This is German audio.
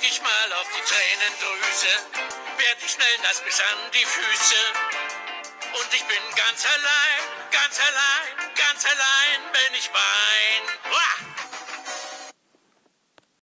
drück ich mal auf die Tränendrüse, werd ich schnell nass bis an die Füße. Und ich bin ganz allein, ganz allein, ganz allein, wenn ich wein.